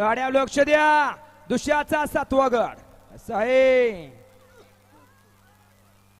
गाड्या लक्ष द्या. दुसऱ्याचा सातवा गड. असं आहे